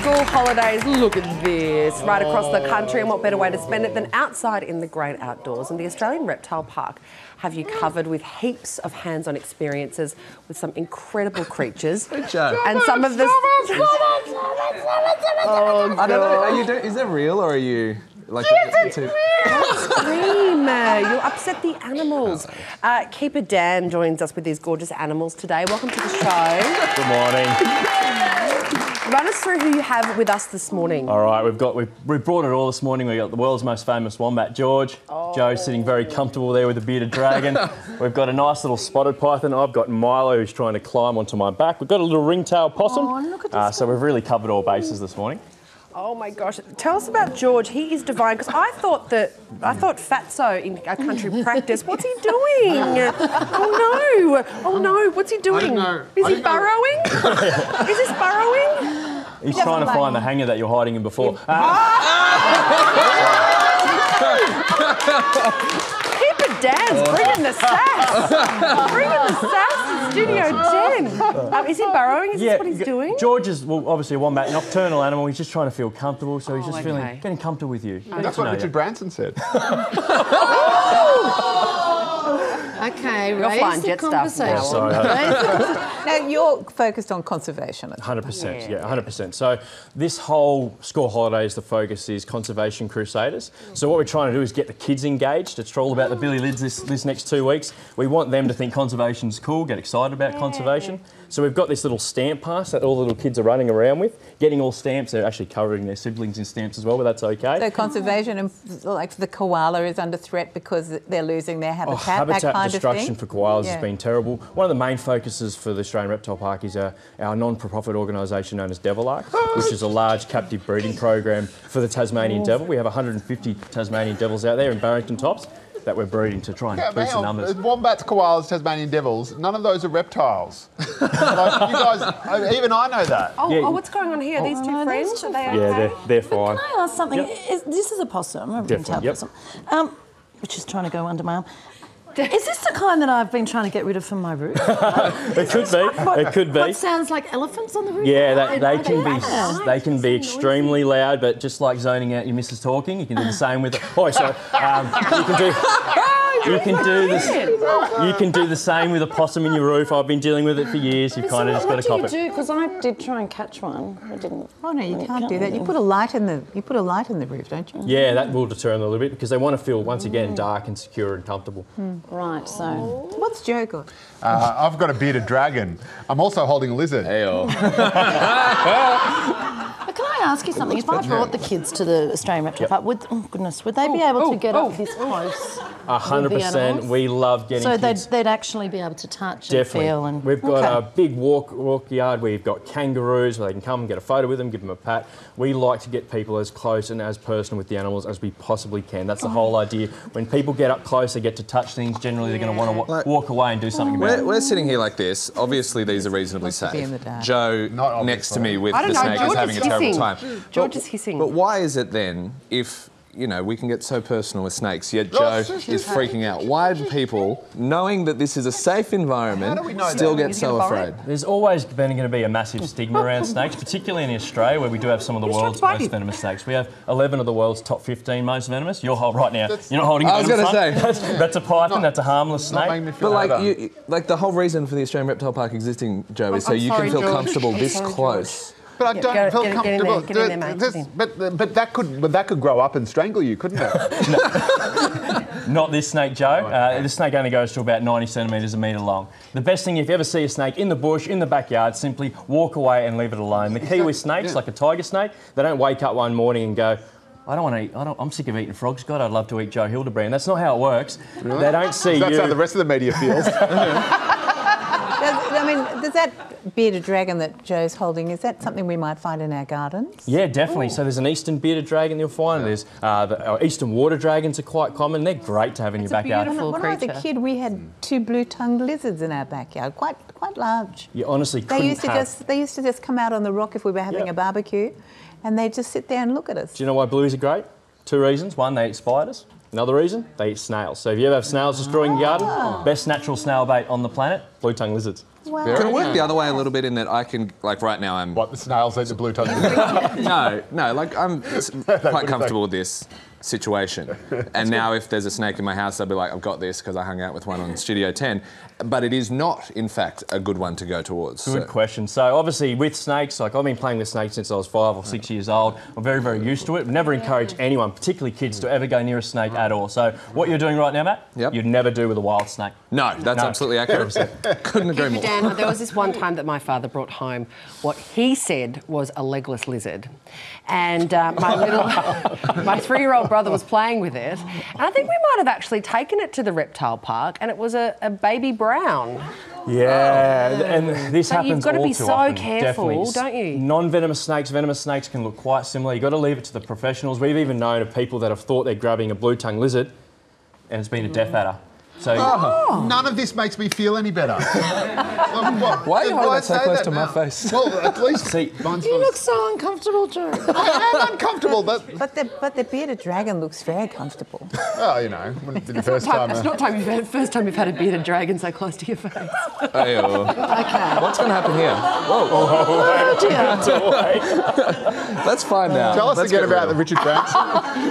school holidays, look at this, right across the country, and what better way to spend it than outside in the great outdoors? And the Australian Reptile Park have you covered with heaps of hands-on experiences with some incredible creatures. Joe. And some of the... oh, I don't know. Are you doing, is that real or are you like? too- Scream, uh, You'll upset the animals. Uh, Keeper Dan joins us with these gorgeous animals today. Welcome to the show. Good morning. Run us through who you have with us this morning. All right, we've got we've, we've brought it all this morning. We've got the world's most famous wombat, George. Oh. Joe's sitting very comfortable there with a bearded dragon. we've got a nice little spotted python. I've got Milo who's trying to climb onto my back. We've got a little ringtail possum. Oh, look at uh, this so we've really covered all bases this morning. Oh my gosh! Tell us about George. He is divine because I thought that I thought Fatso in a country practice. What's he doing? Oh no! Oh no! What's he doing? know. Is I he didn't know. burrowing? is this burrowing? He's trying to find the hanger that you're hiding in before. Uh, Keeper Dan's bringing the sass. bringing the sass to Studio 10. Um, is he burrowing? Is this what he's doing? George is well, obviously a wombat, nocturnal animal. He's just trying to feel comfortable, so he's Oh, just feeling getting comfortable with you. Getting That's what Richard you. Branson said. Okay, You're raise flying the jet stuff conversation. now. Sorry, I- Now you're focused on conservation. Hundred percent, yeah, hundred percent. So this whole school holidays, the focus is conservation crusaders. So what we're trying to do is get the kids engaged. It's all about the Billy Lids this, this next two weeks. We want them to think conservation's cool, get excited about conservation. So we've got this little stamp pass that all the little kids are running around with, getting all stamps. They're actually covering their siblings in stamps as well, but that's okay. So conservation and like the koala is under threat because they're losing their Oh, habitat. that habitat kind destruction of for koalas Yeah. has been terrible. One of the main focuses for the Australian Reptile Park is uh, our non-for-profit organisation known as Devil Ark, which is a large captive breeding program for the Tasmanian devil. We have 150 Tasmanian devils out there in Barrington Tops that we're breeding to try and Yeah, boost the hang on. numbers. Wombats, koalas, Tasmanian devils, none of those are reptiles. like, you guys, even I know that. Oh, Yeah. oh, what's going on here? Are these two friends? Are they friends. Yeah, okay? they're, they're fine. Can I ask something? Yep. Is, this is a possum, a ringtail Definitely, yep. possum, um, which is trying to go under my arm. Is this the kind that I've been trying to get rid of from my roof? It could be. It could be. What sounds like elephants on the roof? Yeah, they, they can be they can be extremely loud, but just like zoning out your missus talking, you can do the same with. Oh, sorry. Um, you can do. You can do this. You can do the same with a possum in your roof. I've been dealing with it for years. You've kind of just got to cop What it. do you do? Because I did try and catch one. I didn't. Oh no, you can't do that. You put a light in the you put a light in the roof, don't you? Yeah, that will deter them a little bit because they want to feel once again dark and secure and comfortable. Right, so. What's Joe got? Uh, I've got a bearded dragon. I'm also holding a lizard. But can I ask you something? If I brought the kids to the Australian Reptile Park, would, oh goodness, would they oh, be able oh, to get oh. up this close? A hundred percent. We love getting So they'd, kids. they'd actually be able to touch Definitely. and feel and. We've got Okay. a big walk walk yard. Where we've got kangaroos where they can come and get a photo with them, give them a pat. We like to get people as close and as personal with the animals as we possibly can. That's the Oh. whole idea. When people get up close, they get to touch things. Generally, they're going to want to wa- Like- walk away and do something about We're, it. we're sitting here like this. Obviously, these are reasonably Wants to be safe. in the dark. Joe Not next to me with the snake is having a terrible hissing. Time. Hmm. George But- is hissing. But why is it then, if you know we can get so personal with snakes, yet Oh, Joe is freaking out? Why do people, knowing that this is a safe environment, How do we know still that? get so afraid? There's always been going to be a massive stigma around snakes, particularly in Australia, where we do have some of the Who's trying world's most venomous snakes. We have 11 of the world's top 15 most venomous. You're hold right now. That's- You're not holding. I was gonna say. that's, that's a python. Not- that's a harmless snake. making me feel But like you, like the whole reason for the Australian Reptile Park existing, Joe, oh, is so I'm you sorry, can feel George. comfortable this sorry, George. Close. But I don't get- feel get- get comfortable. there, get in there, This- but but that could but that could grow up and strangle you, couldn't it? Not this snake, Joe. Uh, this snake only goes to about 90 centimetres, a metre long. The best thing, if you ever see a snake in the bush, in the backyard, simply walk away and leave it alone. The key with snakes, Yeah. like a tiger snake, they don't wake up one morning and go, I don't want to eat, I don't, I'm sick of eating frogs, God, I'd love to eat Joe Hildebrand. That's not how it works. They don't see That's you. how the rest of the media feels. Does, I mean, does that bearded dragon that Joe's holding is that something we might find in our gardens? Yeah, definitely. So there's an eastern bearded dragon you'll find. There's uh, the uh, eastern water dragons are quite common. They're great to have in It's your a backyard. beautiful- When I was a kid, we had two blue-tongued lizards in our backyard, quite quite large. You honestly They couldn't used to have. just they used to just come out on the rock if we were having Yep. a barbecue, and they'd just sit there and look at us. Do you know why blues are great? Two reasons. One, they eat spiders. Another reason, they eat snails. So if you ever have snails destroying your garden, best natural snail bait on the planet, blue tongue lizards. Wow. Can it work the other way a little bit in that I can, like right now, I'm What the snails eat the blue tongue. no, no, like I'm quite comfortable with this situation. And now, if there's a snake in my house, I'll be like, I've got this because I hung out with one on Studio 10. But it is not, in fact, a good one to go towards. Good So- question. So obviously with snakes, like I've been playing with snakes since I was five or six years old. I'm very, very used to it. Never encourage anyone, particularly kids, to ever go near a snake at all. So what you're doing right now, Matt, Yep. you'd never do with a wild snake. No, that's No. absolutely accurate. Couldn't agree more. Dan, there was this one time that my father brought home what he said was a legless lizard. And uh, my little, my three-year-old brother was playing with it. And I think we might have actually taken it to the reptile park and it was a, a baby brown. Yeah, and this So you've happens gotta be so often, careful, definitely. don't you? Non-venomous snakes, venomous snakes can look quite similar. You've got to leave it to the professionals. We've even known of people that have thought they're grabbing a blue tongue lizard, and it's been a death adder. So oh. Oh. None of this makes me feel any better. Like, what- Why are you holding that so close that to my face? Well, at least See, mine's You not- look so uncomfortable, Joe. I am uncomfortable. That, But the, but the bearded dragon looks very comfortable. well, oh, you know, wouldn't the first Time, time. it's not time you've had, first time you've had a bearded dragon so close to your face. Ayo. Okay. What's going to happen here? That's fine now. Tell us Let's again get rid about the Richard Branson.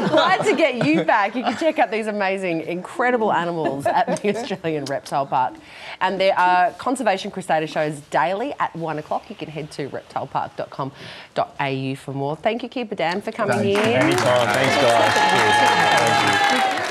Glad to get you back. You can check out these amazing, incredible animals at the Australian Reptile Park. And there are Conservation Crusader shows daily at one o'clock. You can head to reptilepark.com.au for more. Thank you, Keeper Dan, for coming in. anytime. Thanks, guys. Thank you.